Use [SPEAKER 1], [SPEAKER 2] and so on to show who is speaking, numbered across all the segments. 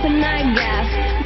[SPEAKER 1] pumping like gas.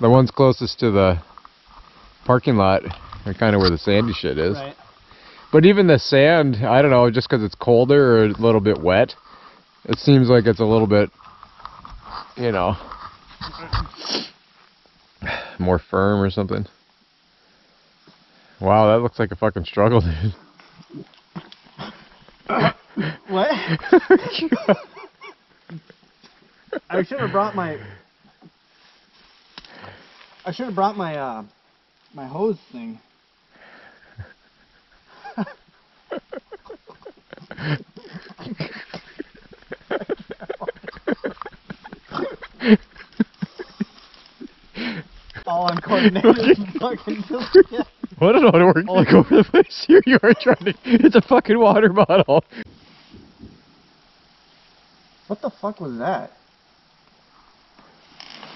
[SPEAKER 2] The ones closest to the parking lot are kind of where the sandy shit is.
[SPEAKER 3] Right.
[SPEAKER 2] But even the sand, I don't know, just because it's colder or a little bit wet, it seems like it's a little bit, you know, more firm or something. Wow, that looks like a fucking struggle, dude.
[SPEAKER 3] What? I should have brought my. I should have brought my uh, my hose thing. All uncoordinated. fucking just-
[SPEAKER 2] Well, I don't know to work like over the place. Here you are trying to. It's a fucking water bottle.
[SPEAKER 3] What the fuck was that?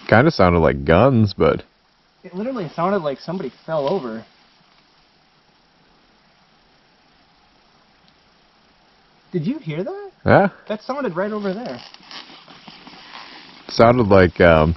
[SPEAKER 2] Kind of sounded like guns, but
[SPEAKER 3] It literally sounded like somebody fell over. Did you hear that?
[SPEAKER 2] yeah,
[SPEAKER 3] That sounded right over there.
[SPEAKER 2] sounded like um,